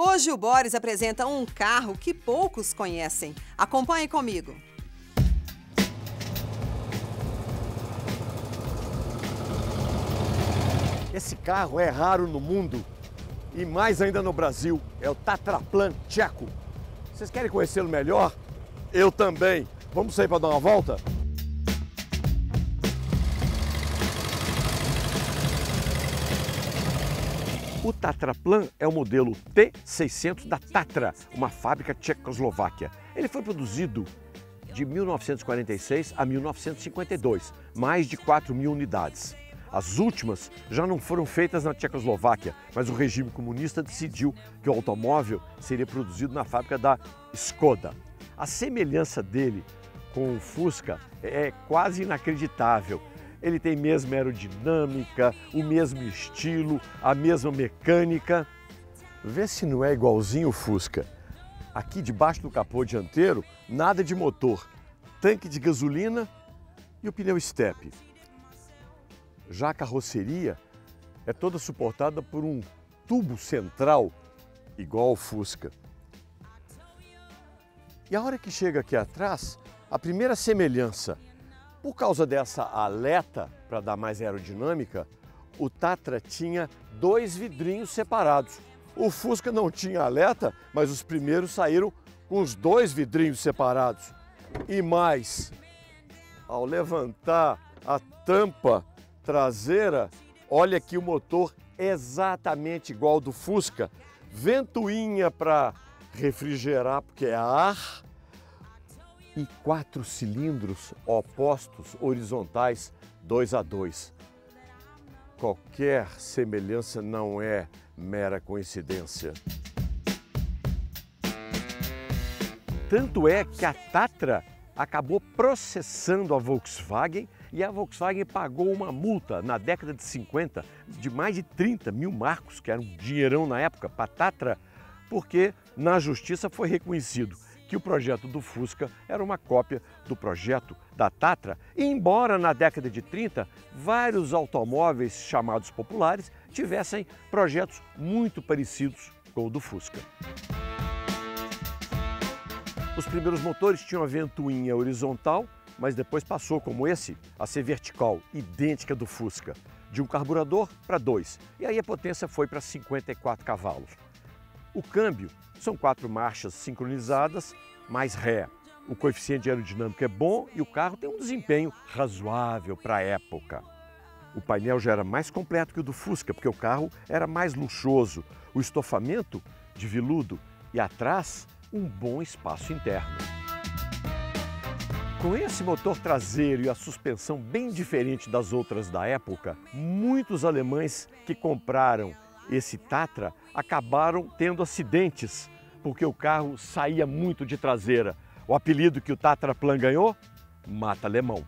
Hoje o Boris apresenta um carro que poucos conhecem. Acompanhe comigo. Esse carro é raro no mundo e mais ainda no Brasil. É o Tatraplan Tcheco. Vocês querem conhecê-lo melhor? Eu também. Vamos sair para dar uma volta? O Tatraplan é o modelo T600 da Tatra, uma fábrica tchecoslováquia. Ele foi produzido de 1946 a 1952, mais de 4 mil unidades. As últimas já não foram feitas na Tchecoslováquia, mas o regime comunista decidiu que o automóvel seria produzido na fábrica da Skoda. A semelhança dele com o Fusca é quase inacreditável. Ele tem mesma aerodinâmica, o mesmo estilo, a mesma mecânica. Vê se não é igualzinho o Fusca. Aqui debaixo do capô dianteiro, nada de motor, tanque de gasolina e o pneu step. Já a carroceria é toda suportada por um tubo central igual ao Fusca. E a hora que chega aqui atrás, a primeira semelhança por causa dessa aleta, para dar mais aerodinâmica, o Tatra tinha dois vidrinhos separados. O Fusca não tinha aleta, mas os primeiros saíram com os dois vidrinhos separados. E mais, ao levantar a tampa traseira, olha aqui o motor exatamente igual ao do Fusca. Ventoinha para refrigerar, porque é ar, e quatro cilindros opostos horizontais, dois a dois. Qualquer semelhança não é mera coincidência. Tanto é que a Tatra acabou processando a Volkswagen e a Volkswagen pagou uma multa na década de 50 de mais de 30 mil marcos, que era um dinheirão na época, para a Tatra, porque na justiça foi reconhecido que o projeto do Fusca era uma cópia do projeto da Tatra, embora na década de 30 vários automóveis chamados populares tivessem projetos muito parecidos com o do Fusca. Os primeiros motores tinham a ventoinha horizontal, mas depois passou, como esse, a ser vertical, idêntica do Fusca, de um carburador para dois. E aí a potência foi para 54 cavalos. O câmbio são quatro marchas sincronizadas, mais ré. O coeficiente aerodinâmico é bom e o carro tem um desempenho razoável para a época. O painel já era mais completo que o do Fusca, porque o carro era mais luxuoso. O estofamento de veludo e atrás um bom espaço interno. Com esse motor traseiro e a suspensão bem diferente das outras da época, muitos alemães que compraram esse Tatra acabaram tendo acidentes porque o carro saía muito de traseira. O apelido que o Tatra Plan ganhou? Mata Alemão.